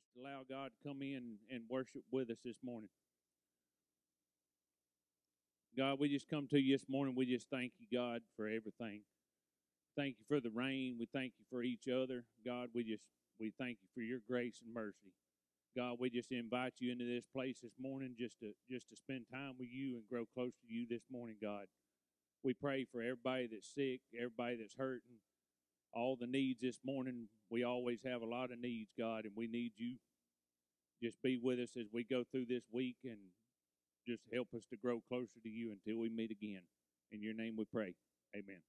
just allow God to come in and worship with us this morning. God, we just come to you this morning. We just thank you, God, for everything. Thank you for the rain. We thank you for each other. God, we just we thank you for your grace and mercy. God, we just invite you into this place this morning just to just to spend time with you and grow close to you this morning, God. We pray for everybody that's sick, everybody that's hurting, all the needs this morning. We always have a lot of needs, God, and we need you. Just be with us as we go through this week and just help us to grow closer to you until we meet again. In your name we pray. Amen.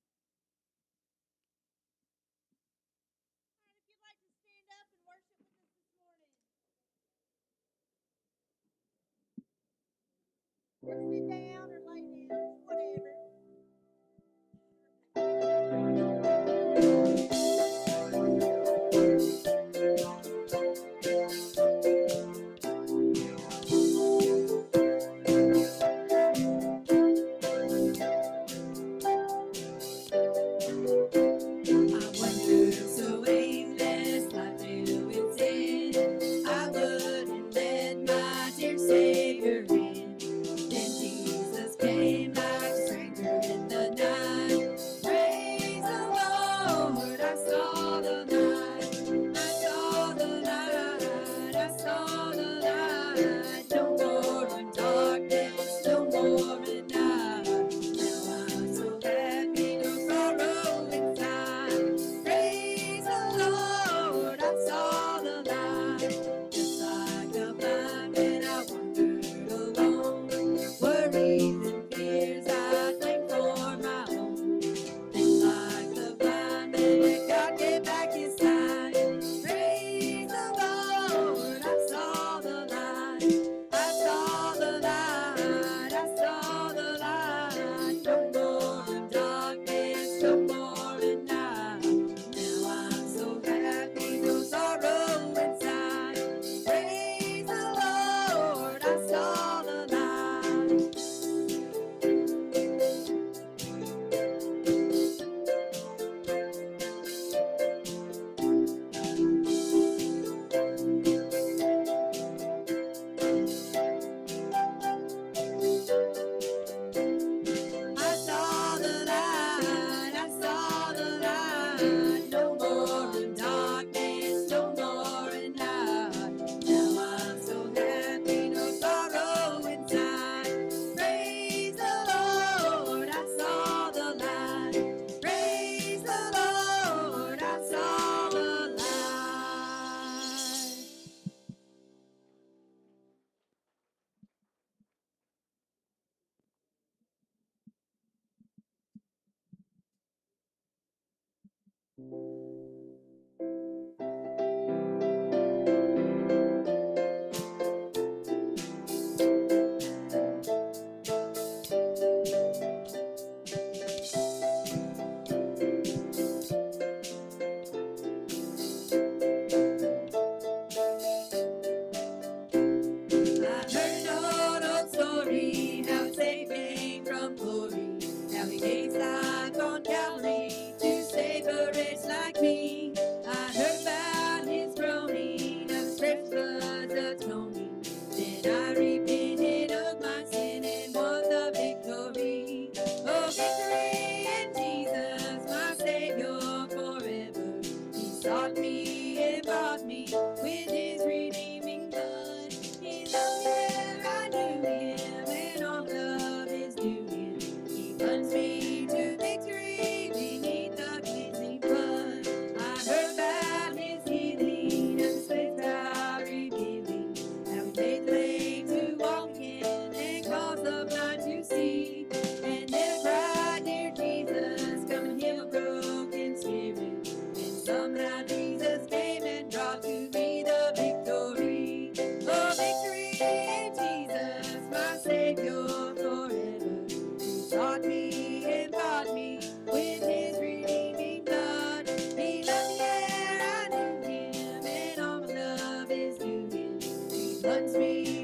me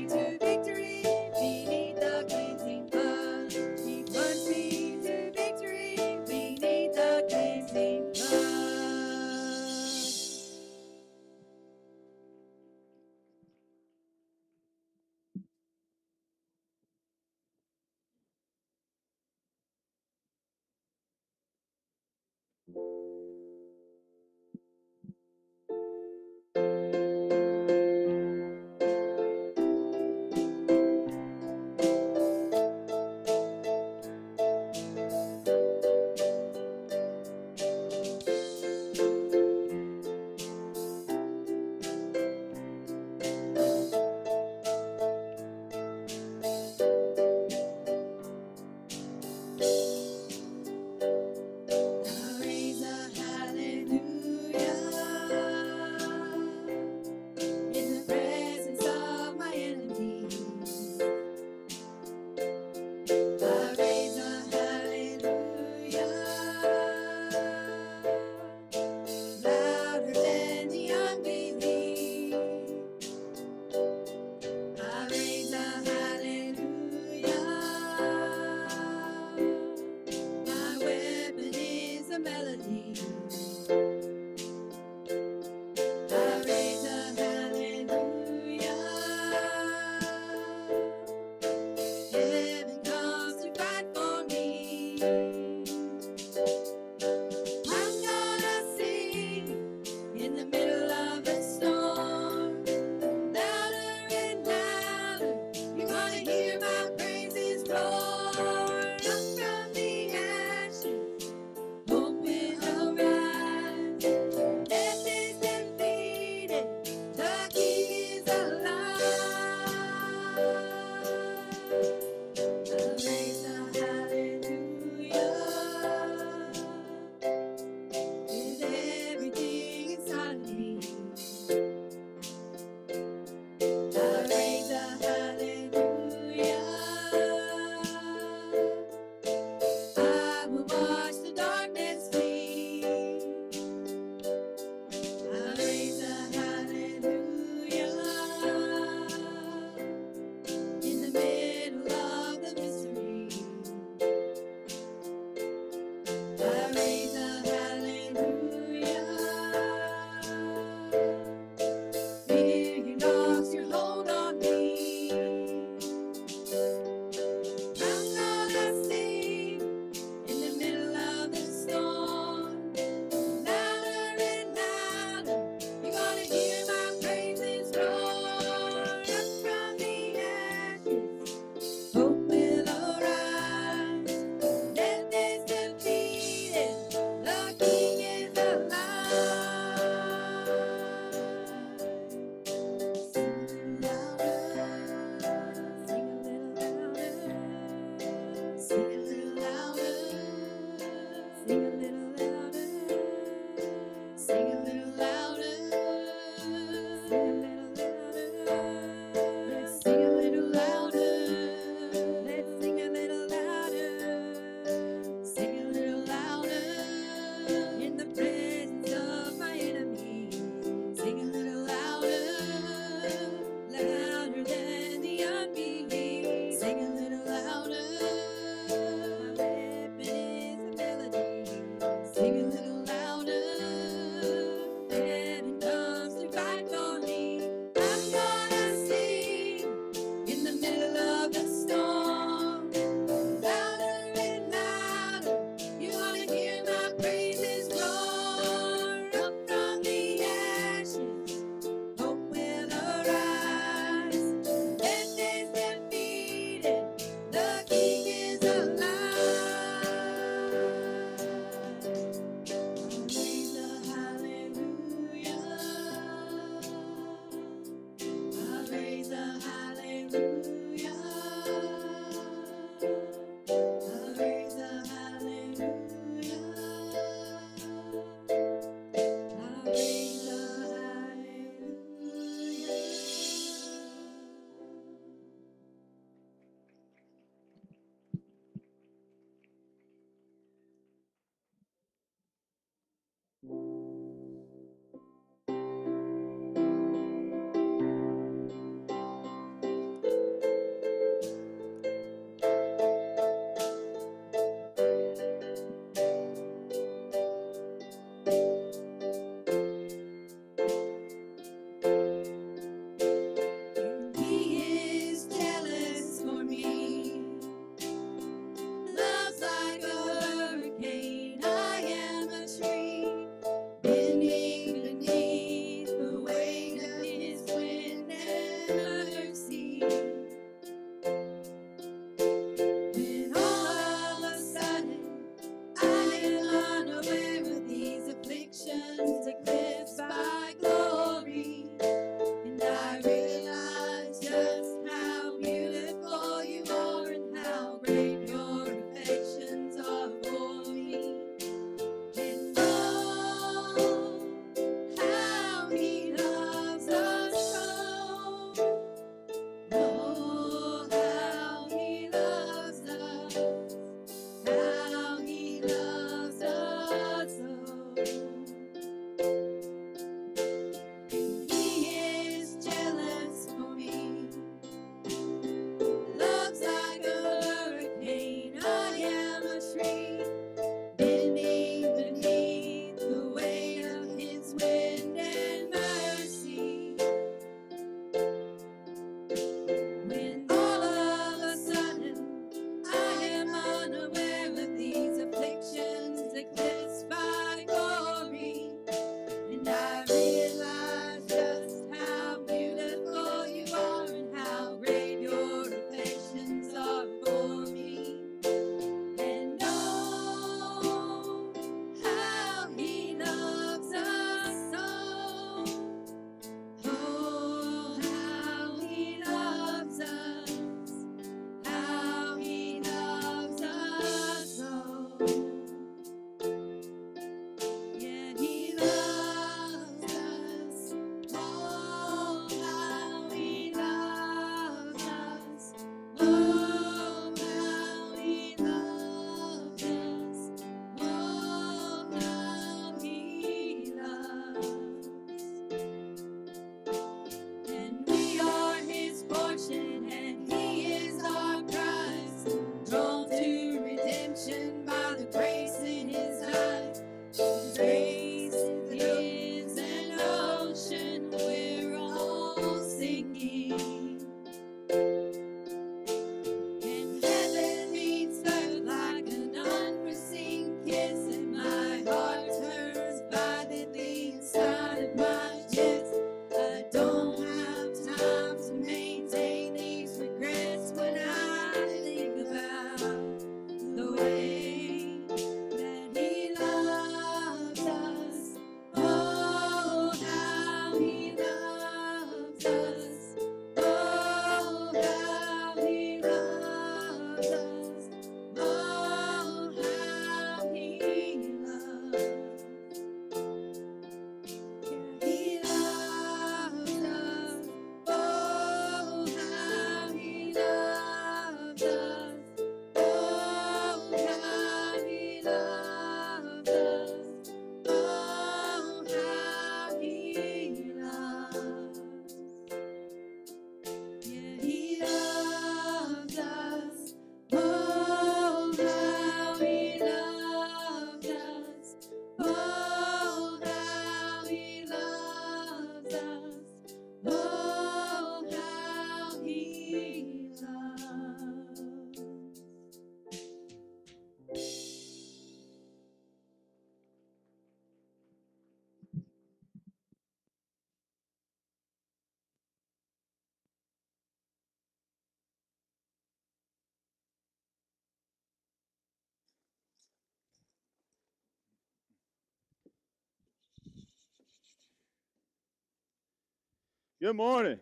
Good morning.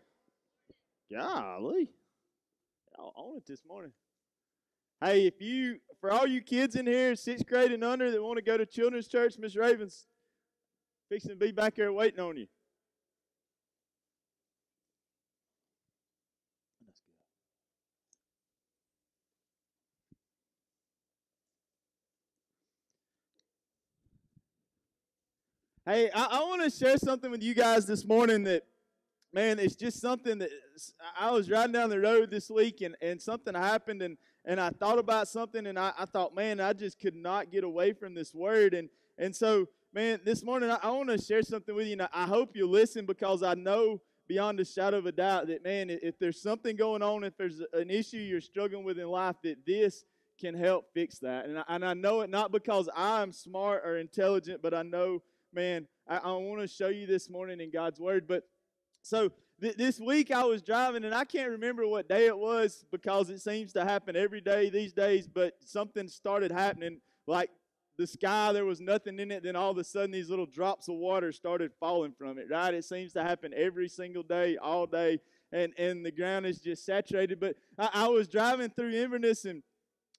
Golly. Y'all on it this morning. Hey, if you, for all you kids in here, sixth grade and under that want to go to children's church, Miss Ravens, fixing to be back there waiting on you. Hey, I, I want to share something with you guys this morning that, man, it's just something that I was riding down the road this week and, and something happened and, and I thought about something and I, I thought, man, I just could not get away from this word. And, and so, man, this morning I, I want to share something with you. And I hope you listen because I know beyond a shadow of a doubt that, man, if there's something going on, if there's an issue you're struggling with in life, that this can help fix that. And I, and I know it not because I'm smart or intelligent, but I know man, I, I want to show you this morning in God's Word. But so th- this week I was driving, and I can't remember what day it was because it seems to happen every day these days. But something started happening, like the sky, there was nothing in it. Then all of a sudden, these little drops of water started falling from it. Right? It seems to happen every single day, all day, and and the ground is just saturated. But I, I was driving through Inverness and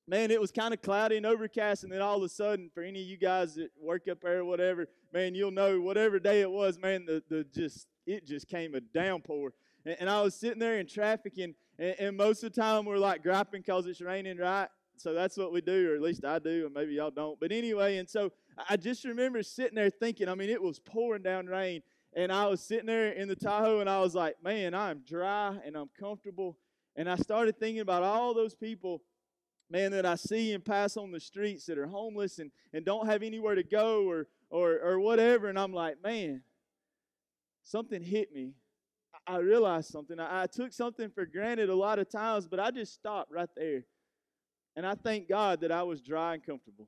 man, it was kind of cloudy and overcast, and then all of a sudden, for any of you guys that work up there or whatever, man, you'll know whatever day it was, man, the, the just it just came a downpour. And, and I was sitting there in traffic, and, and, and most of the time we're like griping because it's raining, right? So that's what we do, or at least I do, and maybe y'all don't. But anyway, and so I just remember sitting there thinking, I mean, it was pouring down rain, and I was sitting there in the Tahoe, and I was like, man, I'm dry and I'm comfortable. And I started thinking about all those people man, that I see and pass on the streets that are homeless and, and don't have anywhere to go or, or, or whatever. And I'm like, man, something hit me. I realized something. I, I took something for granted a lot of times, but I just stopped right there. And I thank God that I was dry and comfortable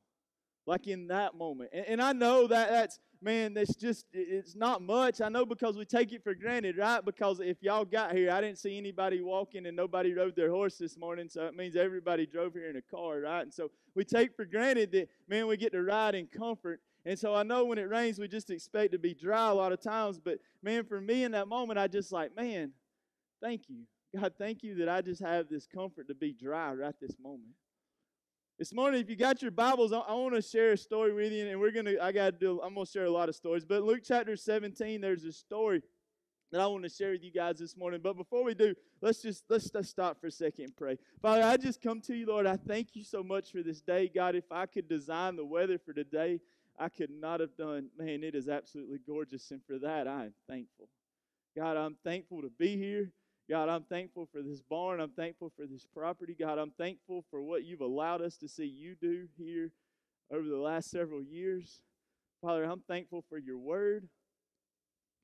like in that moment. And, and, I know that that's, man, that's just, it's not much. I know because we take it for granted, right? Because if y'all got here, I didn't see anybody walking and nobody rode their horse this morning. So it means everybody drove here in a car, right? And so we take for granted that, man, we get to ride in comfort. And so I know when it rains, we just expect to be dry a lot of times. But man, for me in that moment, I just like, man, thank you. God, thank you that I just have this comfort to be dry right this moment. This morning, if you got your Bibles, I, I want to share a story with you, and we're gonna. I got to do. I'm gonna share a lot of stories, but Luke chapter 17, there's a story that I want to share with you guys this morning. But before we do, let's just let's just stop for a second and pray. Father, I just come to you, Lord. I thank you so much for this day, God. If I could design the weather for today, I could not have done. Man, it is absolutely gorgeous, and for that, I am thankful. God, I'm thankful to be here. God, I'm thankful for this barn. I'm thankful for this property. God, I'm thankful for what you've allowed us to see you do here over the last several years. Father, I'm thankful for your word.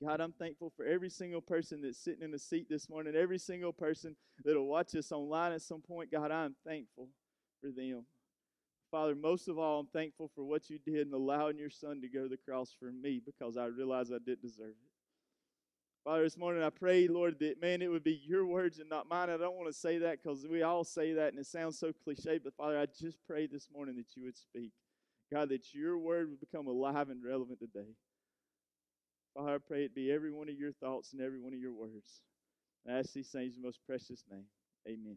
God, I'm thankful for every single person that's sitting in the seat this morning, every single person that'll watch us online at some point. God, I'm thankful for them. Father, most of all, I'm thankful for what you did in allowing your son to go to the cross for me because I realize I didn't deserve it. Father, this morning I pray, Lord, that, man, it would be your words and not mine. I don't want to say that because we all say that and it sounds so cliche, but Father, I just pray this morning that you would speak. God, that your word would become alive and relevant today. Father, I pray it be every one of your thoughts and every one of your words. I ask these things in most precious name. Amen.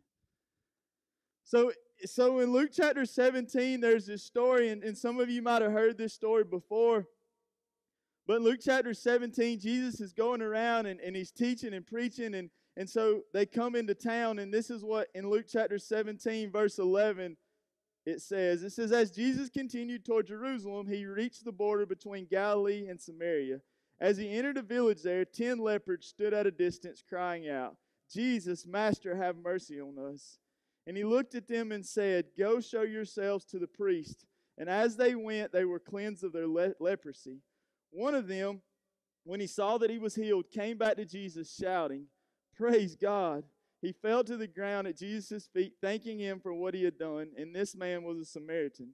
So, so in Luke chapter 17, there's this story, and, and some of you might have heard this story before. But in Luke chapter 17, Jesus is going around and, and he's teaching and preaching. And, and so they come into town. And this is what in Luke chapter 17, verse 11, it says It says, As Jesus continued toward Jerusalem, he reached the border between Galilee and Samaria. As he entered a village there, ten lepers stood at a distance, crying out, Jesus, Master, have mercy on us. And he looked at them and said, Go show yourselves to the priest. And as they went, they were cleansed of their le- leprosy. One of them, when he saw that he was healed, came back to Jesus shouting, Praise God. He fell to the ground at Jesus' feet, thanking him for what he had done. And this man was a Samaritan.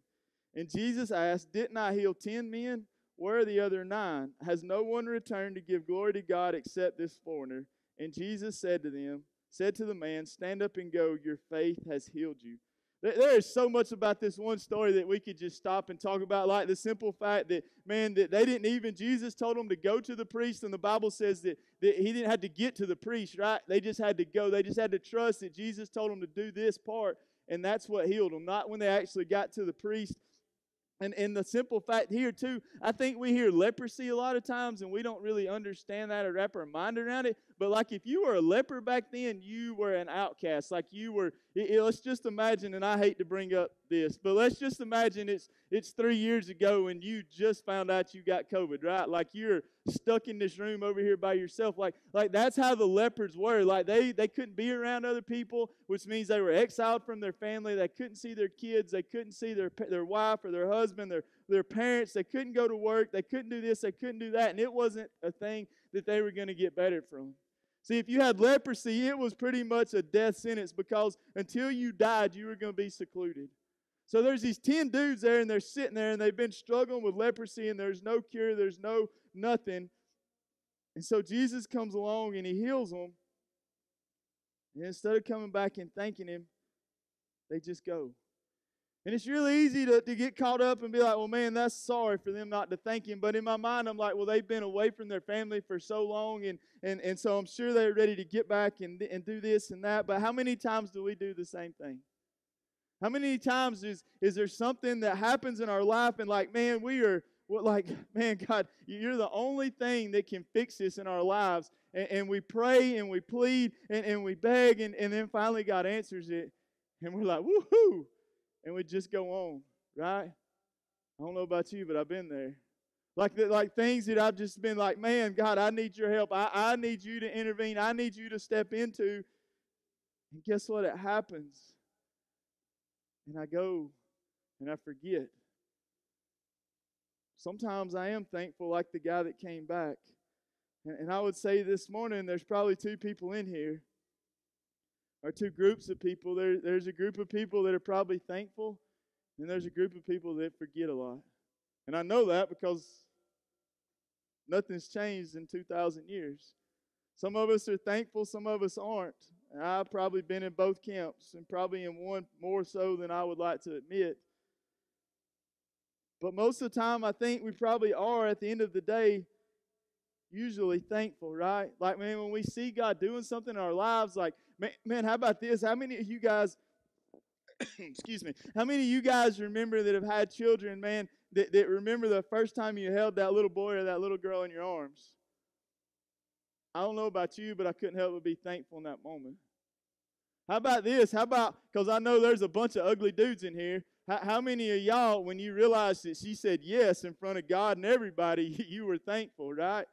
And Jesus asked, Didn't I heal ten men? Where are the other nine? Has no one returned to give glory to God except this foreigner? And Jesus said to them, said to the man, Stand up and go, your faith has healed you. There- is so much about this one story that we could just stop and talk about, like the simple fact that, man, that they didn't even, Jesus told them to go to the priest, and the Bible says that, that he didn't have to get to the priest, right? They just had to go. They just had to trust that Jesus told them to do this part, and that's what healed them, not when they actually got to the priest. And, and the simple fact here, too, I think we hear leprosy a lot of times and we don't really understand that or wrap our mind around it. But, like, if you were a leper back then, you were an outcast. Like, you were, i- i- let's just imagine, and I hate to bring up this, but let's just imagine it's, it's three years ago and you just found out you got COVID, right? Like, you're stuck in this room over here by yourself. Like, like that's how the lepers were. Like, they, they couldn't be around other people, which means they were exiled from their family. They couldn't see their kids. They couldn't see their, their wife or their husband, their, their parents. They couldn't go to work. They couldn't do this. They couldn't do that. And it wasn't a thing that they were going to get better from. See, if you had leprosy, it was pretty much a death sentence because until you died, you were going to be secluded. So there's these 10 dudes there, and they're sitting there, and they've been struggling with leprosy, and there's no cure, there's no nothing. And so Jesus comes along and he heals them. And instead of coming back and thanking him, they just go. And it's really easy to, to get caught up and be like, well, man, that's sorry for them not to thank him. But in my mind, I'm like, well, they've been away from their family for so long. And, and, and so I'm sure they're ready to get back and, and do this and that. But how many times do we do the same thing? How many times is, is there something that happens in our life and like, man, we are, what like, man, God, you're the only thing that can fix this in our lives. And, and we pray and we plead and, and we beg and, and then finally God answers it. And we're like, woohoo! And we just go on, right? I don't know about you, but I've been there. Like the, like things that I've just been like, man, God, I need your help. I, I need you to intervene. I need you to step into. And guess what? It happens. And I go and I forget. Sometimes I am thankful, like the guy that came back. And, and I would say this morning, there's probably two people in here, or two groups of people. There, there's a group of people that are probably thankful, and there's a group of people that forget a lot. And I know that because nothing's changed in 2,000 years. Some of us are thankful, some of us aren't. And I've probably been in both camps, and probably in one more so than I would like to admit. But most of the time, I think we probably are at the end of the day usually thankful, right? Like, man, when we see God doing something in our lives, like, man, man how about this? How many of you guys, excuse me, how many of you guys remember that have had children, man, that, that remember the first time you held that little boy or that little girl in your arms? I don't know about you, but I couldn't help but be thankful in that moment. How about this? How about, because I know there's a bunch of ugly dudes in here. How, how many of y'all, when you realized that she said yes in front of God and everybody, you were thankful, right?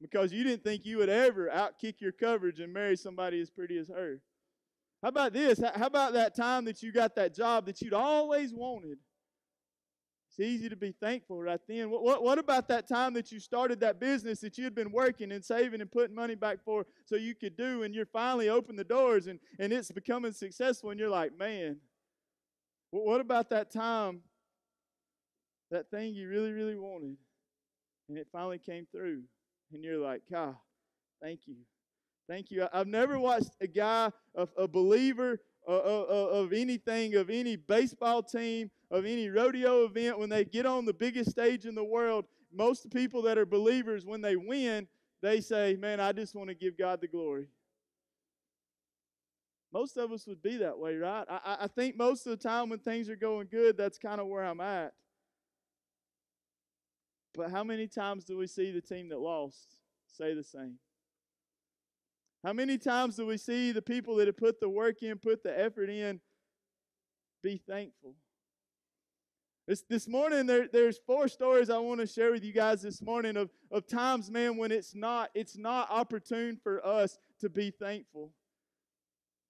Because you didn't think you would ever outkick your coverage and marry somebody as pretty as her. How about this? How, about that time that you got that job that you'd always wanted? It's easy to be thankful right then. What, what, what about that time that you started that business that you had been working and saving and putting money back for so you could do, and you're finally open the doors and, and it's becoming successful, and you're like, man, what, what about that time, that thing you really, really wanted, and it finally came through, and you're like, God, thank you. Thank you. I've never watched a guy, a, a believer uh, uh, of anything, of any baseball team, of any rodeo event, when they get on the biggest stage in the world, most people that are believers, when they win, they say, Man, I just want to give God the glory. Most of us would be that way, right? I- I think most of the time when things are going good, that's kind of where I'm at. But how many times do we see the team that lost say the same? How many times do we see the people that have put the work in, put the effort in, be thankful? This, this morning, there, there's four stories I want to share with you guys this morning of, of times, man, when it's not, it's not opportune for us to be thankful.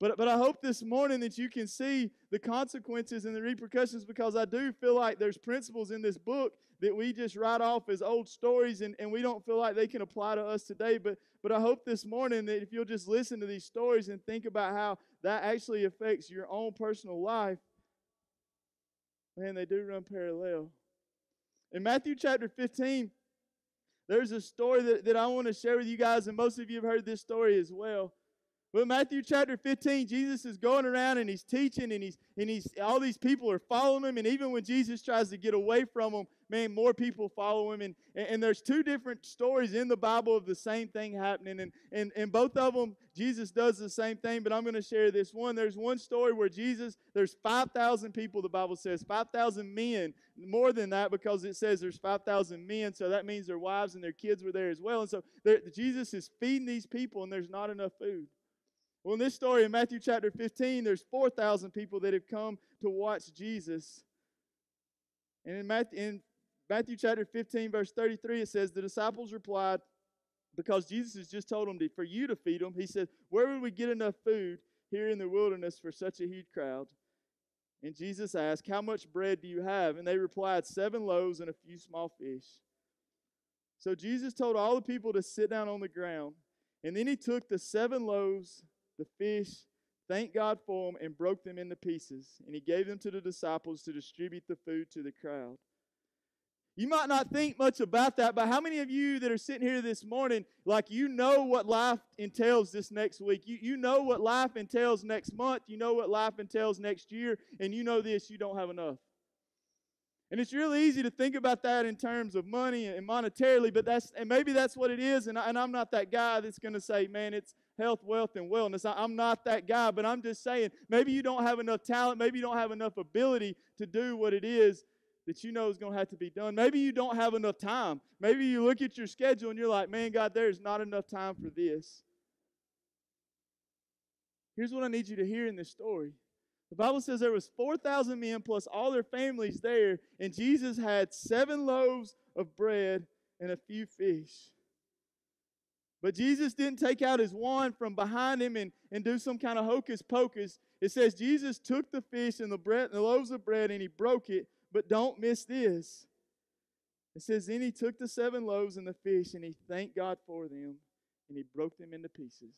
But, but I hope this morning that you can see the consequences and the repercussions because I do feel like there's principles in this book that we just write off as old stories and, and we don't feel like they can apply to us today. But, but I hope this morning that if you'll just listen to these stories and think about how that actually affects your own personal life, man, they do run parallel. In Matthew chapter 15, there's a story that, that I want to share with you guys, and most of you have heard this story as well. But Matthew chapter 15, Jesus is going around and he's teaching and he's and he's all these people are following him. And even when Jesus tries to get away from them, man, more people follow him. And, and, and there's two different stories in the Bible of the same thing happening. And, and, and both of them, Jesus does the same thing, but I'm going to share this one. There's one story where Jesus, there's 5,000 people, the Bible says, 5,000 men, more than that because it says there's 5,000 men. So that means their wives and their kids were there as well. And so Jesus is feeding these people and there's not enough food. Well, in this story in Matthew chapter 15, there's 4,000 people that have come to watch Jesus. And in Matthew, in Matthew chapter 15, verse 33, it says, The disciples replied, because Jesus has just told them to, for you to feed them. He said, Where would we get enough food here in the wilderness for such a huge crowd? And Jesus asked, How much bread do you have? And they replied, Seven loaves and a few small fish. So Jesus told all the people to sit down on the ground. And then he took the seven loaves the fish, thanked God for them, and broke them into pieces. And he gave them to the disciples to distribute the food to the crowd. You might not think much about that, but how many of you that are sitting here this morning, like you know what life entails this next week? You, you know what life entails next month. You know what life entails next year. And you know this, you don't have enough. And it's really easy to think about that in terms of money and monetarily, but that's and maybe that's what it is. And, I, and I'm not that guy that's going to say, man, it's health, wealth, and wellness. I, I'm not that guy, but I'm just saying maybe you don't have enough talent, maybe you don't have enough ability to do what it is that you know is going to have to be done. Maybe you don't have enough time. Maybe you look at your schedule and you're like, man, God, there's not enough time for this. Here's what I need you to hear in this story. The Bible says there was 4,000 men plus all their families there, and Jesus had seven loaves of bread and a few fish. But Jesus didn't take out his wand from behind him and, and do some kind of hocus pocus. It says Jesus took the fish and the bread, and the loaves of bread, and he broke it. But don't miss this. It says, Then he took the seven loaves and the fish, and he thanked God for them, and he broke them into pieces.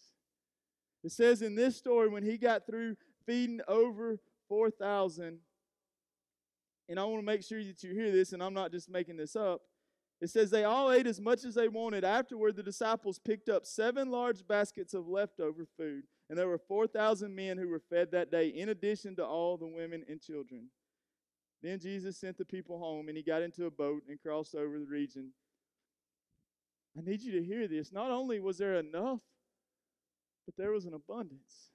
It says in this story, when he got through feeding over 4,000, and I want to make sure that you hear this, and I'm not just making this up. It says they all ate as much as they wanted. Afterward, the disciples picked up seven large baskets of leftover food, and there were 4,000 men who were fed that day, in addition to all the women and children. Then Jesus sent the people home, and he got into a boat and crossed over the region. I need you to hear this. Not only was there enough, but there was an abundance.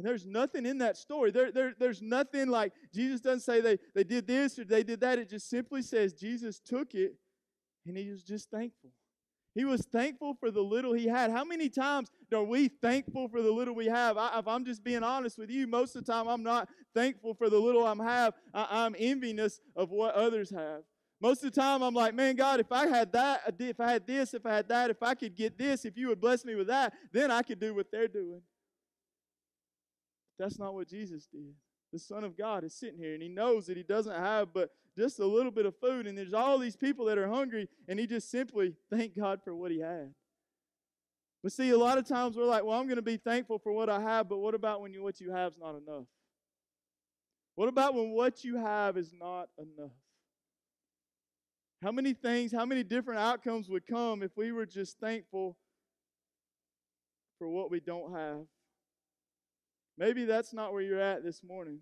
And there's nothing in that story. There, there, there's nothing like Jesus doesn't say they, they did this or they did that. It just simply says Jesus took it and he was just thankful. He was thankful for the little he had. How many times are we thankful for the little we have? I, if I'm just being honest with you, most of the time I'm not thankful for the little I'm have. I, I'm envious of what others have. Most of the time, I'm like, man, God, if I had that, if I had this, if I had that, if I could get this, if you would bless me with that, then I could do what they're doing. That's not what Jesus did. The Son of God is sitting here and he knows that he doesn't have but just a little bit of food, and there's all these people that are hungry, and he just simply thank God for what he had. But see, a lot of times we're like, well, I'm going to be thankful for what I have, but what about when you, what you have is not enough? What about when what you have is not enough? How many things, how many different outcomes would come if we were just thankful for what we don't have? Maybe that's not where you're at this morning.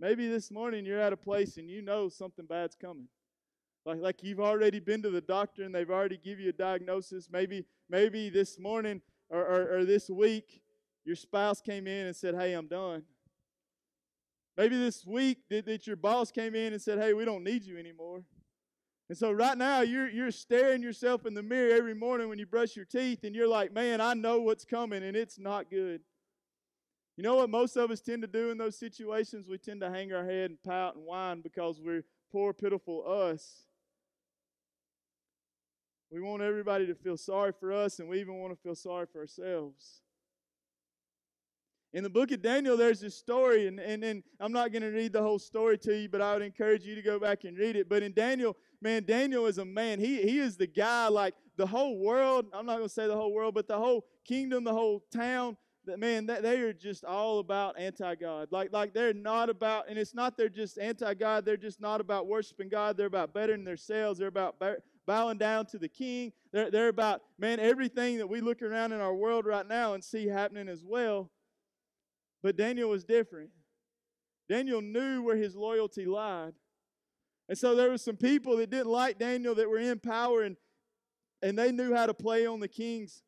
Maybe this morning you're at a place and you know something bad's coming. Like, like you've already been to the doctor and they've already give you a diagnosis. Maybe, maybe this morning or, or, or this week your spouse came in and said, Hey, I'm done. Maybe this week that, that your boss came in and said, Hey, we don't need you anymore. And so right now you're you're staring yourself in the mirror every morning when you brush your teeth and you're like, man, I know what's coming and it's not good. You know what most of us tend to do in those situations? We tend to hang our head and pout and whine because we're poor, pitiful us. We want everybody to feel sorry for us, and we even want to feel sorry for ourselves. In the book of Daniel, there's this story, and, and, and I'm not going to read the whole story to you, but I would encourage you to go back and read it. But in Daniel, man, Daniel is a man. He, he is the guy, like the whole world, I'm not going to say the whole world, but the whole kingdom, the whole town, man, they are just all about anti-God. Like, like they're not about, and it's not they're just anti-God. They're just not about worshiping God. They're about bettering themselves. They're about bowing down to the king. They're, they're about, man, everything that we look around in our world right now and see happening as well. But Daniel was different. Daniel knew where his loyalty lied. And so there were some people that didn't like Daniel that were in power and, and they knew how to play on the king's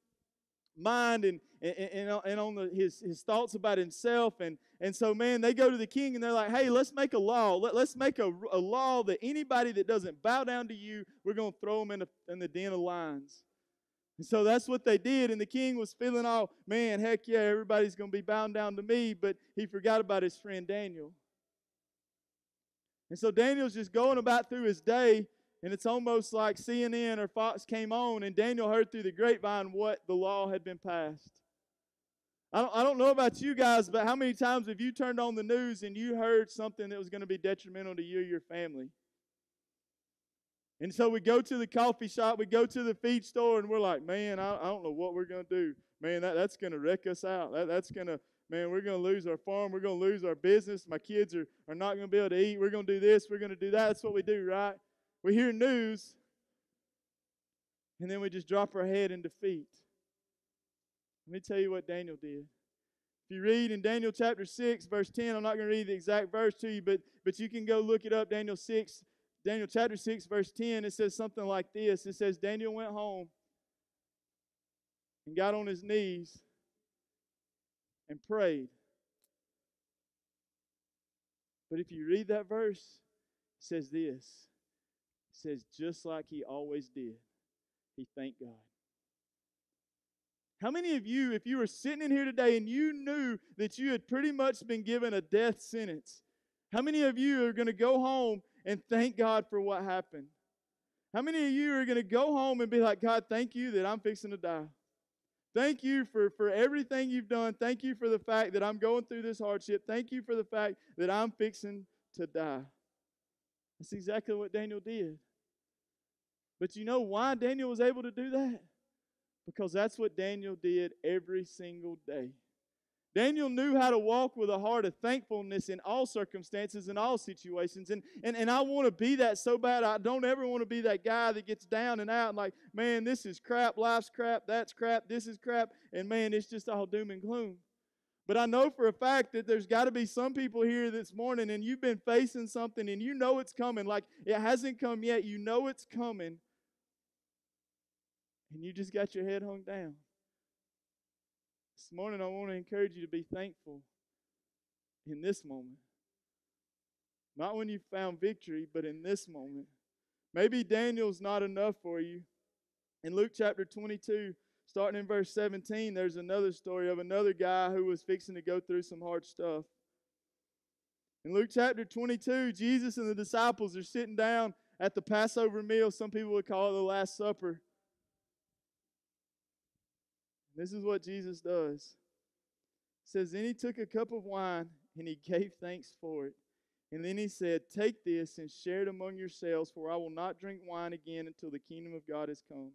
mind and, and, and, and on the, his, his thoughts about himself. And, and so, man, they go to the king and they're like, hey, let's make a law. Let, let's make a, a law that anybody that doesn't bow down to you, we're going to throw them in, a, in the den of lions. And so that's what they did. And the king was feeling all, man, heck yeah, everybody's going to be bound down to me. But he forgot about his friend Daniel. And so Daniel's just going about through his day, and it's almost like CNN or Fox came on, and Daniel heard through the grapevine what the law had been passed. I don't, I don't know about you guys, but how many times have you turned on the news and you heard something that was going to be detrimental to you or your family? And so we go to the coffee shop, we go to the feed store, and we're like, man, I, I don't know what we're going to do. Man, that, that's going to wreck us out. That, that's going to man, we're going to lose our farm. We're going to lose our business. My kids are, are not going to be able to eat. We're going to do this. We're going to do that. That's what we do, right? We hear news, and then we just drop our head in defeat. Let me tell you what Daniel did. If you read in Daniel chapter 6, verse 10, I'm not going to read the exact verse to you, but, but you can go look it up. Daniel 6, Daniel chapter 6, verse 10, it says something like this. It says, Daniel went home and got on his knees and prayed. But if you read that verse, it says this. Says, just like he always did, he thanked God. How many of you, if you were sitting in here today and you knew that you had pretty much been given a death sentence, how many of you are going to go home and thank God for what happened? How many of you are going to go home and be like, God, thank you that I'm fixing to die? Thank you for, for everything you've done. Thank you for the fact that I'm going through this hardship. Thank you for the fact that I'm fixing to die. That's exactly what Daniel did. But you know why Daniel was able to do that? Because that's what Daniel did every single day. Daniel knew how to walk with a heart of thankfulness in all circumstances, in all situations. And, and, and I want to be that so bad. I don't ever want to be that guy that gets down and out and like, man, this is crap, life's crap, that's crap, this is crap, and man, it's just all doom and gloom. But I know for a fact that there's got to be some people here this morning and you've been facing something and you know it's coming. Like it hasn't come yet, you know it's coming. And you just got your head hung down. This morning, I want to encourage you to be thankful in this moment. Not when you found victory, but in this moment. Maybe Daniel's not enough for you. In Luke chapter 22, starting in verse 17, there's another story of another guy who was fixing to go through some hard stuff. In Luke chapter 22, Jesus and the disciples are sitting down at the Passover meal. Some people would call it the Last Supper. This is what Jesus does. It says, Then he took a cup of wine and he gave thanks for it. And then he said, Take this and share it among yourselves, for I will not drink wine again until the kingdom of God has come.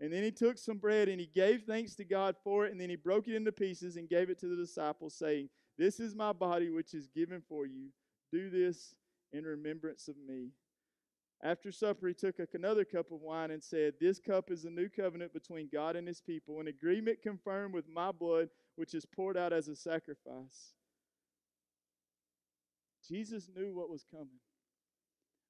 And then he took some bread and he gave thanks to God for it, and then he broke it into pieces and gave it to the disciples, saying, This is my body which is given for you. Do this in remembrance of me. After supper, he took another cup of wine and said, This cup is a new covenant between God and his people, an agreement confirmed with my blood, which is poured out as a sacrifice. Jesus knew what was coming.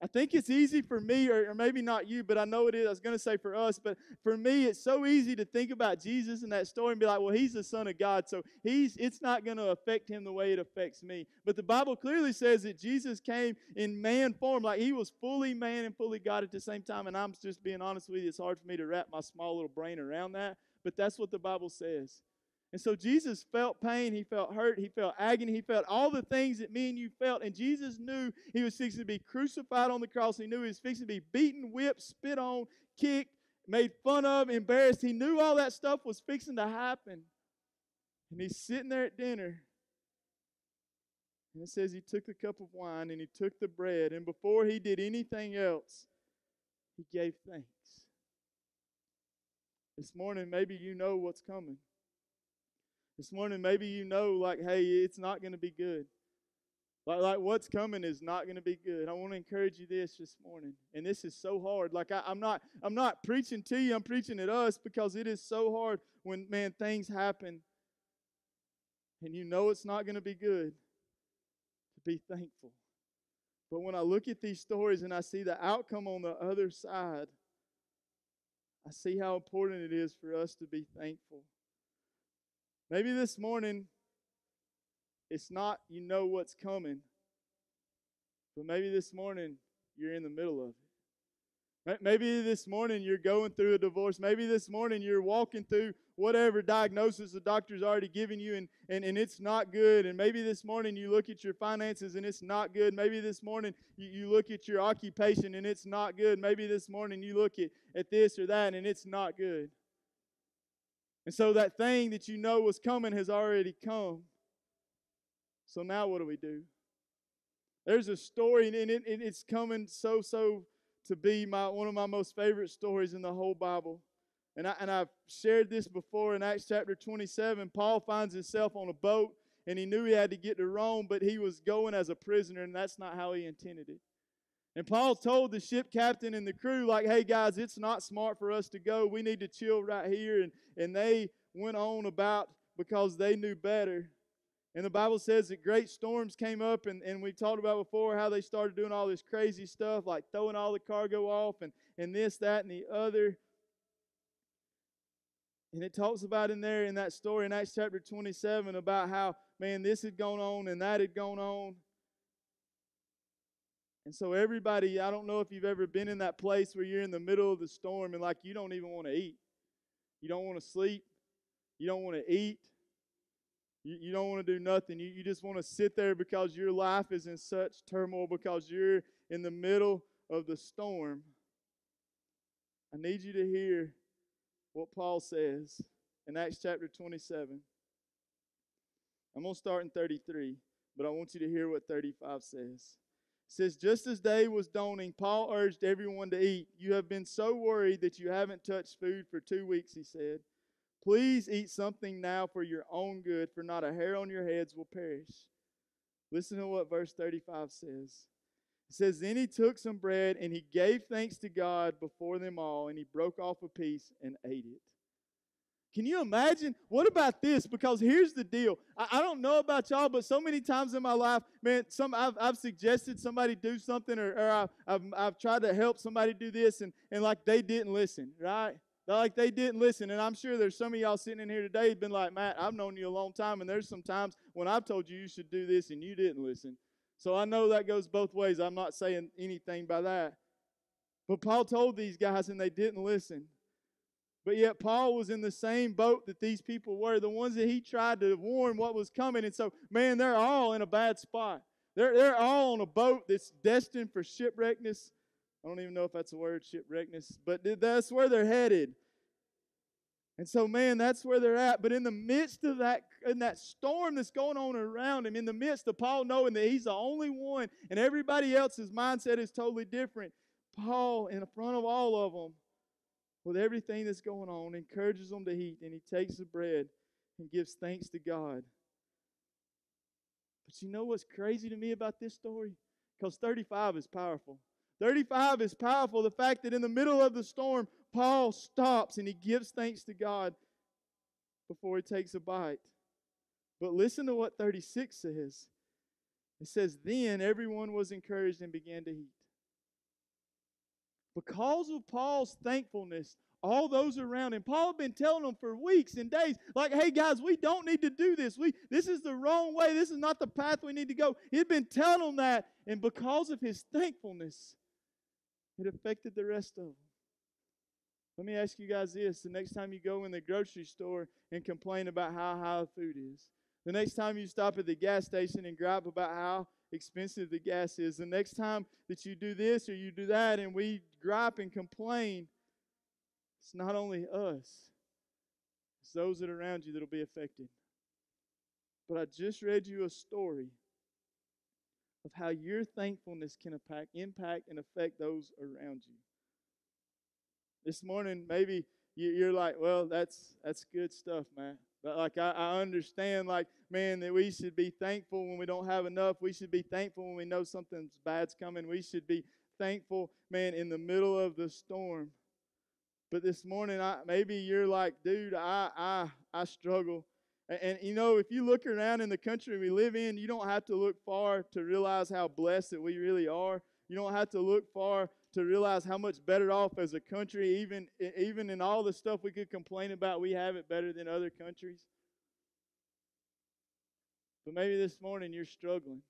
I think it's easy for me, or, or, maybe not you, but I know it is. I was going to say for us, but for me, it's so easy to think about Jesus in that story and be like, well, he's the Son of God, so he's it's not going to affect him the way it affects me. But the Bible clearly says that Jesus came in man form, like he was fully man and fully God at the same time. And I'm just being honest with you, it's hard for me to wrap my small little brain around that, but that's what the Bible says. And so Jesus felt pain, he felt hurt, he felt agony, he felt all the things that me and you felt. And Jesus knew he was fixing to be crucified on the cross. He knew he was fixing to be beaten, whipped, spit on, kicked, made fun of, embarrassed. He knew all that stuff was fixing to happen. And he's sitting there at dinner. And it says he took the cup of wine and he took the bread. And before he did anything else, he gave thanks. This morning, maybe you know what's coming. This morning, maybe you know, like, hey, it's not going to be good. Like, like what's coming is not going to be good. I want to encourage you this this morning, and this is so hard. Like I, I'm not, I'm not preaching to you. I'm preaching at us because it is so hard when man things happen, and you know it's not going to be good. To be thankful, but when I look at these stories and I see the outcome on the other side, I see how important it is for us to be thankful. Maybe this morning it's not you know what's coming, but maybe this morning you're in the middle of it. Maybe this morning you're going through a divorce. Maybe this morning you're walking through whatever diagnosis the doctor's already given you and, and, and it's not good. And maybe this morning you look at your finances and it's not good. Maybe this morning you, you look at your occupation and it's not good. Maybe this morning you look at, at this or that and it's not good. And so that thing that you know was coming has already come. So now what do we do? There's a story, and it, it, it's coming so, so to be my one of my most favorite stories in the whole Bible. And, I, and I've shared this before in Acts chapter 27. Paul finds himself on a boat, and he knew he had to get to Rome, but he was going as a prisoner, and that's not how he intended it. And Paul told the ship captain and the crew, like, hey guys, it's not smart for us to go. We need to chill right here. And, and they went on about because they knew better. And the Bible says that great storms came up, and, and we talked about before how they started doing all this crazy stuff, like throwing all the cargo off and, and this, that, and the other. And it talks about in there in that story in Acts chapter 27 about how, man, this had gone on and that had gone on. And so, everybody, I don't know if you've ever been in that place where you're in the middle of the storm and like you don't even want to eat. You don't want to sleep. You don't want to eat. You, you don't want to do nothing. You, you just want to sit there because your life is in such turmoil, because you're in the middle of the storm. I need you to hear what Paul says in Acts chapter 27. I'm going to start in 33, but I want you to hear what 35 says. Says, Just as day was dawning, Paul urged everyone to eat. You have been so worried that you haven't touched food for two weeks, he said. Please eat something now for your own good, for not a hair on your heads will perish. Listen to what verse 35 says. It says, Then he took some bread and he gave thanks to God before them all, and he broke off a piece and ate it. Can you imagine? What about this? Because here's the deal. I, I, don't know about y'all, but so many times in my life, man, some I've, I've suggested somebody do something or, or I've, I've, I've tried to help somebody do this, and, and like they didn't listen, right? like they didn't listen. And I'm sure there's some of y'all sitting in here today been like, Matt, I've known you a long time, and there's some times when I've told you you should do this and you didn't listen. So I know that goes both ways. I'm not saying anything by that. But Paul told these guys and they didn't listen. But yet Paul was in the same boat that these people were, the ones that he tried to warn what was coming. And so, man, they're all in a bad spot. They're, they're all on a boat that's destined for shipwreckness I don't even know if that's a word, shipwreckness, but that's where they're headed. And so, man, that's where they're at. But in the midst of that, in that storm that's going on around him, in the midst of Paul knowing that he's the only one and everybody else's mindset is totally different, Paul, in front of all of them, with everything that's going on, encourages them to eat, and he takes the bread and gives thanks to God. But you know what's crazy to me about this story? Because 35 is powerful. 35 is powerful. The fact that in the middle of the storm, Paul stops and he gives thanks to God before he takes a bite. But listen to what 36 says. It says, Then everyone was encouraged and began to eat. Because of Paul's thankfulness, all those around him. Paul had been telling them for weeks and days, like, hey guys, we don't need to do this. We this is the wrong way. This is not the path we need to go. He'd been telling them that, and because of his thankfulness, it affected the rest of them. Let me ask you guys this the next time you go in the grocery store and complain about how high the food is, the next time you stop at the gas station and gripe about how expensive the gas is, the next time that you do this or you do that and we gripe and complain, it's not only us, it's those that are around you that'll be affected. But I just read you a story of how your thankfulness can impact, and affect those around you. This morning, maybe you're like, well, that's that's good stuff, man. Uh, like I, I understand, like man, that we should be thankful when we don't have enough. We should be thankful when we know something's bad's coming. We should be thankful, man, in the middle of the storm. But this morning, I, maybe you're like, dude, I I I struggle. And, and you know, if you look around in the country we live in, you don't have to look far to realize how blessed that we really are. You don't have to look far to realize how much better off as a country, even even in all the stuff we could complain about, we have it better than other countries. But maybe this morning you're struggling.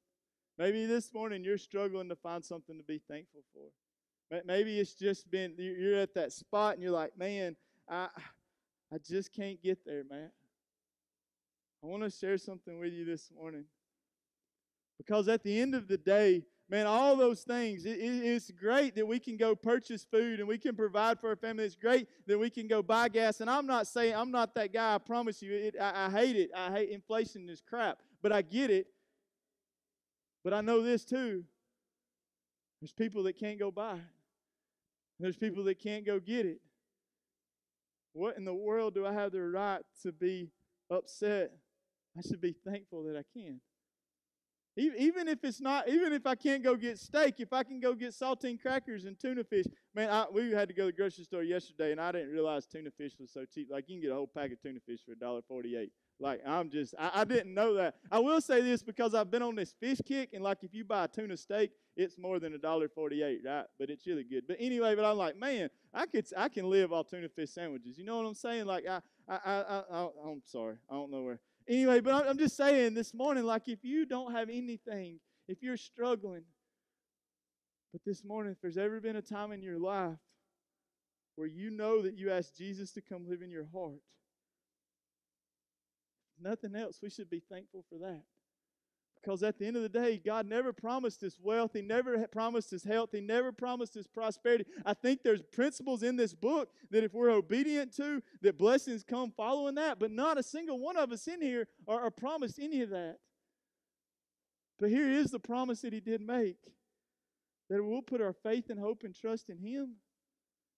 Maybe this morning you're struggling to find something to be thankful for. Maybe it's just been you're at that spot and you're like, man, I I just can't get there, man. I want to share something with you this morning. Because at the end of the day, man, all those things, it, it's great that we can go purchase food and we can provide for our family. It's great that we can go buy gas. And I'm not saying, I'm not that guy, I promise you. It, I, I hate it. I hate inflation is crap. But I get it. But I know this too. There's people that can't go buy it. There's people that can't go get it. What in the world do I have the right to be upset? I should be thankful that I can. Even if it's not, even if I can't go get steak, if I can go get saltine crackers and tuna fish, man, I, we had to go to the grocery store yesterday, and I didn't realize tuna fish was so cheap. Like you can get a whole pack of tuna fish for a dollar forty-eight. Like I'm just, I, I, didn't know that. I will say this because I've been on this fish kick, and like if you buy a tuna steak, it's more than a dollar forty-eight, right? But it's really good. But anyway, but I'm like, man, I could, I can live off tuna fish sandwiches. You know what I'm saying? Like I, I, I, I I'm sorry, I don't know where. Anyway, but I'm just saying this morning, like if you don't have anything, if you're struggling, but this morning, if there's ever been a time in your life where you know that you asked Jesus to come live in your heart, nothing else, we should be thankful for that. Because at the end of the day, God never promised us wealth. He never promised us health. He never promised us prosperity. I think there's principles in this book that if we're obedient to, that blessings come following that. But not a single one of us in here are, are promised any of that. But here is the promise that He did make that we'll put our faith and hope and trust in Him,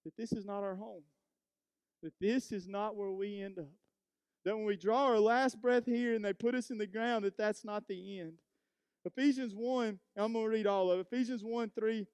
that this is not our home, that this is not where we end up that when we draw our last breath here and they put us in the ground, that that's not the end. Ephesians 1, I'm going to read all of it. Ephesians 1 3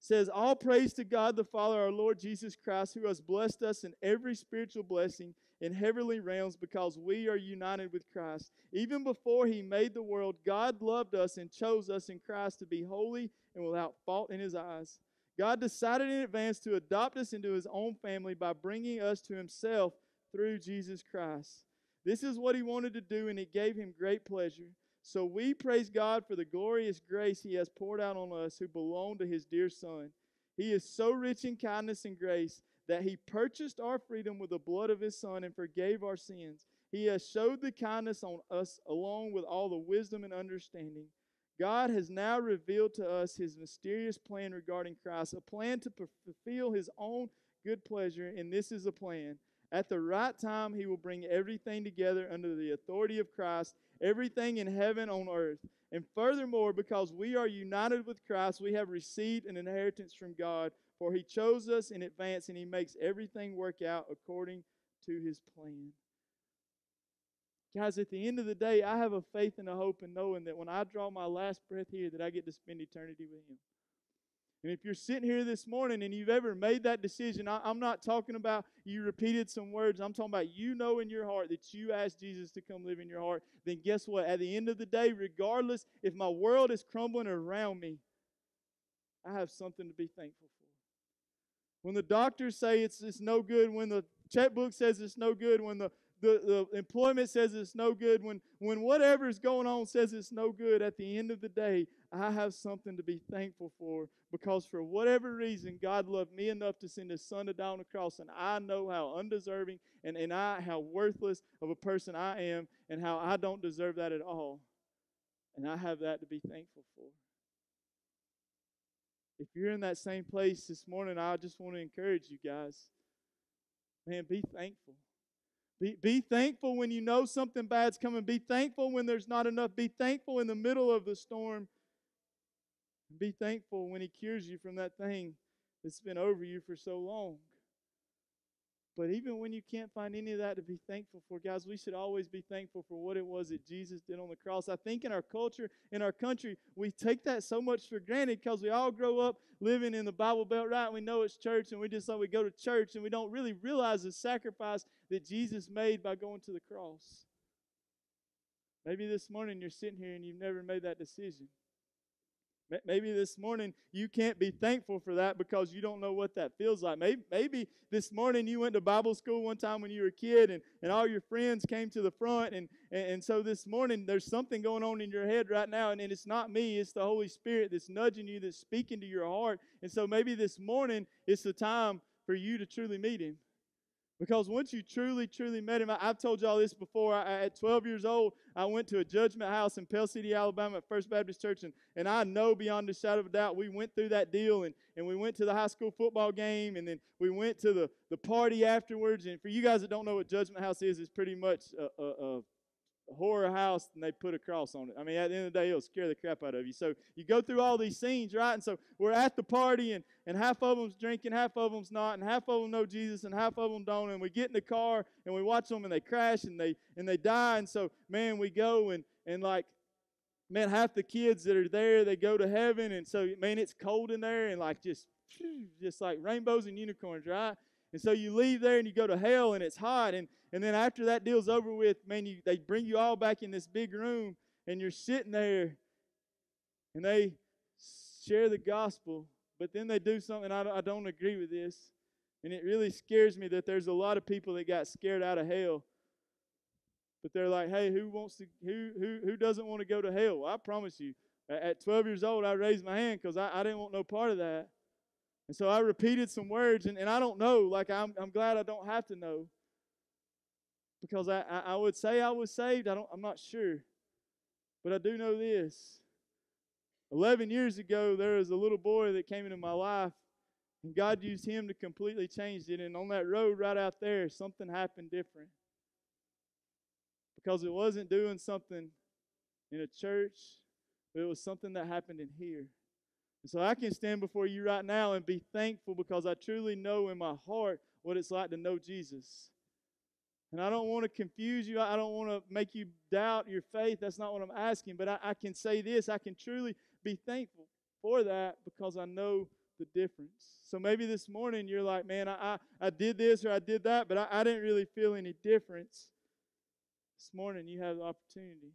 says, All praise to God the Father, our Lord Jesus Christ, who has blessed us in every spiritual blessing in heavenly realms because we are united with Christ. Even before he made the world, God loved us and chose us in Christ to be holy and without fault in his eyes. God decided in advance to adopt us into his own family by bringing us to himself through Jesus Christ. This is what he wanted to do, and it gave him great pleasure. So we praise God for the glorious grace he has poured out on us who belong to his dear Son. He is so rich in kindness and grace that he purchased our freedom with the blood of his Son and forgave our sins. He has showed the kindness on us along with all the wisdom and understanding. God has now revealed to us his mysterious plan regarding Christ, a plan to fulfill his own good pleasure, and this is a plan at the right time, he will bring everything together under the authority of Christ, everything in heaven on earth. And furthermore, because we are united with Christ, we have received an inheritance from God, for he chose us in advance and he makes everything work out according to his plan. Guys, at the end of the day, I have a faith and a hope in knowing that when I draw my last breath here, that I get to spend eternity with him. And if you're sitting here this morning and you've ever made that decision, I, am not talking about you repeated some words. I'm talking about you know in your heart that you asked Jesus to come live in your heart. Then guess what? At the end of the day, regardless if my world is crumbling around me, I have something to be thankful for. When the doctors say it's, it's no good, when the checkbook says it's no good, when the the, the employment says it's no good, when, when whatever is going on says it's no good, at the end of the day, I have something to be thankful for because for whatever reason, God loved me enough to send His Son to die on the cross, and I know how undeserving and, and I how worthless of a person I am, and how I don't deserve that at all. And I have that to be thankful for. If you're in that same place this morning, I just want to encourage you guys. Man, be thankful. Be, be thankful when you know something bad's coming. Be thankful when there's not enough. Be thankful in the middle of the storm. Be thankful when He cures you from that thing that's been over you for so long. But even when you can't find any of that to be thankful for, guys, we should always be thankful for what it was that Jesus did on the cross. I think in our culture, in our country, we take that so much for granted because we all grow up living in the Bible Belt, right? We know it's church and we just like we go to church and we don't really realize the sacrifice that Jesus made by going to the cross. Maybe this morning you're sitting here and you've never made that decision. Maybe this morning you can't be thankful for that because you don't know what that feels like. Maybe, maybe this morning you went to Bible school one time when you were a kid and, and all your friends came to the front. And, and, and so this morning there's something going on in your head right now. And, and it's not me, it's the Holy Spirit that's nudging you, that's speaking to your heart. And so maybe this morning it's the time for you to truly meet Him. Because once you truly, truly met him, I, have told y'all this before. I, at 12 years old, I went to a judgment house in Pell City, Alabama at First Baptist Church, and, and I know beyond a shadow of a doubt we went through that deal, and, and we went to the high school football game, and then we went to the, the party afterwards. And for you guys that don't know what judgment house is, it's pretty much a, a, a horror house and they put a cross on it. I mean, at the end of the day, it'll scare the crap out of you. So you go through all these scenes, right? And so we're at the party, and, and half of them's drinking, half of them's not, and half of them know Jesus, and half of them don't. And we get in the car and we watch them, and they crash and they and they die. And so, man, we go and and like, man, half the kids that are there, they go to heaven, and so man, it's cold in there, and like just just like rainbows and unicorns, right? And so you leave there and you go to hell and it's hot. And, and then after that deal's over with, man, you, they bring you all back in this big room and you're sitting there and they share the gospel. But then they do something I, I don't agree with this. And it really scares me that there's a lot of people that got scared out of hell. But they're like, hey, who wants to who who who doesn't want to go to hell? Well, I promise you, at 12 years old, I raised my hand because I, I didn't want no part of that. And so I repeated some words, and, and I don't know. Like, I'm, I'm glad I don't have to know. Because I, I, I would say I was saved. I don't, I'm not sure. But I do know this. 11 years ago, there was a little boy that came into my life, and God used him to completely change it. And on that road right out there, something happened different. Because it wasn't doing something in a church, it was something that happened in here. And so I can stand before you right now and be thankful because I truly know in my heart what it's like to know Jesus. And I don't want to confuse you. I don't want to make you doubt your faith. That's not what I'm asking. But I, I can say this I can truly be thankful for that because I know the difference. So maybe this morning you're like, man, I, I, I did this or I did that, but I, I didn't really feel any difference. This morning you have the opportunity.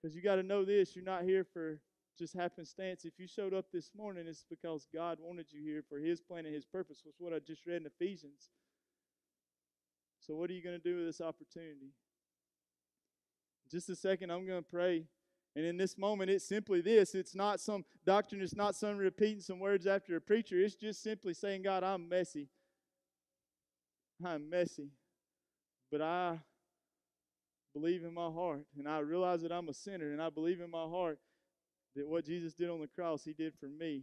Because you got to know this you're not here for just happenstance. If you showed up this morning, it's because God wanted you here for His plan and His purpose, was what I just read in Ephesians. So, what are you going to do with this opportunity? Just a second, I'm going to pray. And in this moment, it's simply this it's not some doctrine, it's not some repeating some words after a preacher. It's just simply saying, God, I'm messy. I'm messy. But I believe in my heart, and I realize that I'm a sinner, and I believe in my heart that what Jesus did on the cross, He did for me.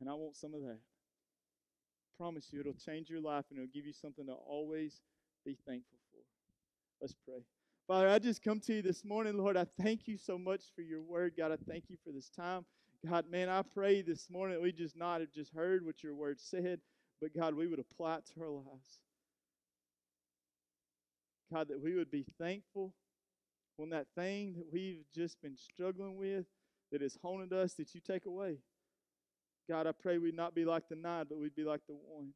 And I want some of that. I promise you, it'll change your life and it'll give you something to always be thankful for. Let's pray. Father, I just come to you this morning, Lord. I thank you so much for your word. God, I thank you for this time. God, man, I pray this morning that we just not have just heard what your word said, but God, we would apply it to our lives. God, that we would be thankful when that thing that we've just been struggling with, that honing haunted us that you take away. God, I pray we'd not be like the nine, but we'd be like the one.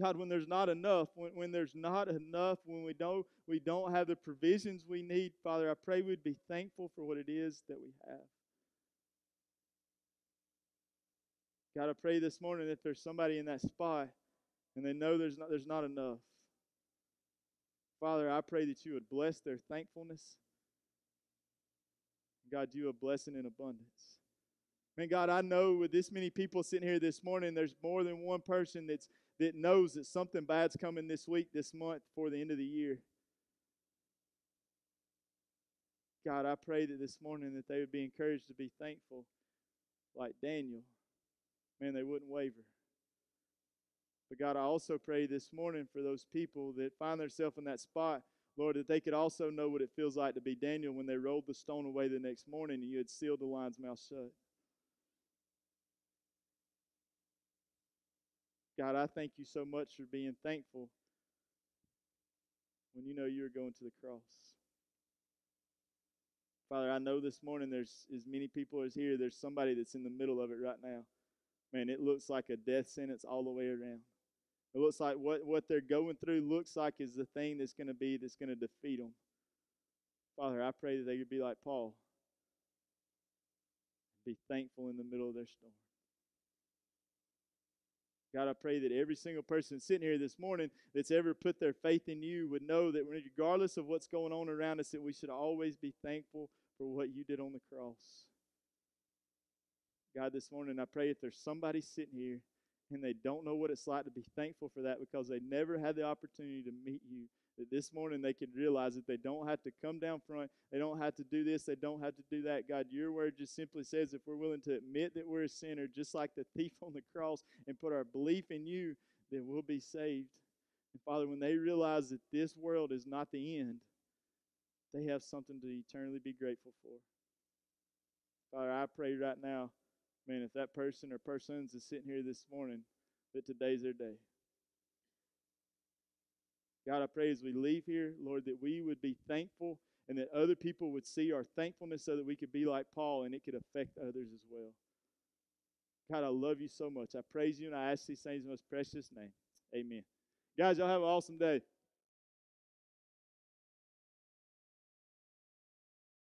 God, when there's not enough, when, when there's not enough, when we don't we don't have the provisions we need, Father, I pray we'd be thankful for what it is that we have. God, I pray this morning if there's somebody in that spot and they know there's not there's not enough. Father, I pray that you would bless their thankfulness. God, you a blessing in abundance. Man, God, I know with this many people sitting here this morning, there's more than one person that's that knows that something bad's coming this week, this month, before the end of the year. God, I pray that this morning that they would be encouraged to be thankful, like Daniel. Man, they wouldn't waver. But God, I also pray this morning for those people that find themselves in that spot Lord, that they could also know what it feels like to be Daniel when they rolled the stone away the next morning and you had sealed the lion's mouth shut. God, I thank you so much for being thankful when you know you're going to the cross. Father, I know this morning there's as many people as here, there's somebody that's in the middle of it right now. Man, it looks like a death sentence all the way around. It looks like what, what they're going through looks like is the thing that's going to be that's going to defeat them. Father, I pray that they could be like Paul. Be thankful in the middle of their storm. God, I pray that every single person sitting here this morning that's ever put their faith in you would know that regardless of what's going on around us, that we should always be thankful for what you did on the cross. God, this morning I pray if there's somebody sitting here and they don't know what it's like to be thankful for that because they never had the opportunity to meet you, that this morning they can realize that they don't have to come down front, they don't have to do this, they don't have to do that. God, your word just simply says if we're willing to admit that we're a sinner, just like the thief on the cross, and put our belief in you, then we'll be saved. And Father, when they realize that this world is not the end, they have something to eternally be grateful for. Father, I pray right now man, if that person or persons is sitting here this morning, that today's their day. God, I pray as we leave here, Lord, that we would be thankful and that other people would see our thankfulness so that we could be like Paul and it could affect others as well. God, I love you so much. I praise you and I ask these things in the most precious name. Amen. Guys, y'all have an awesome day.